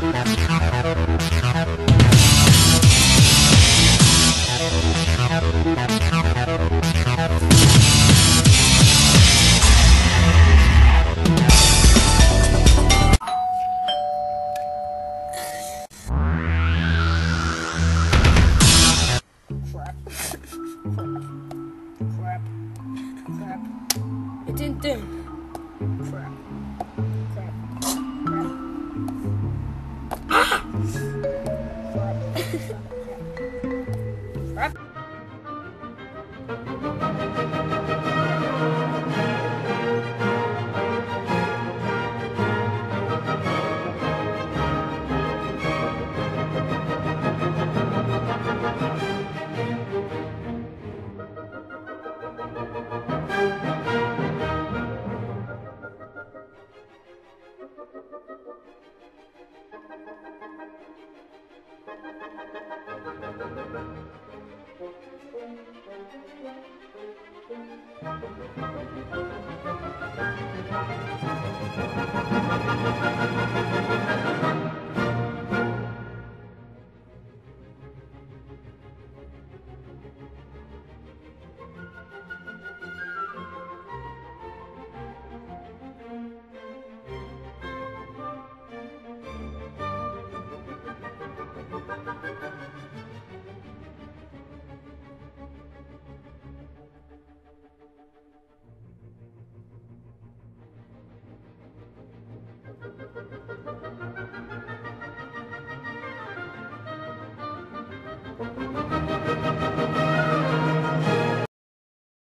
crap. Crap! Crap! It didn't do. Crap. Crap. Thank you.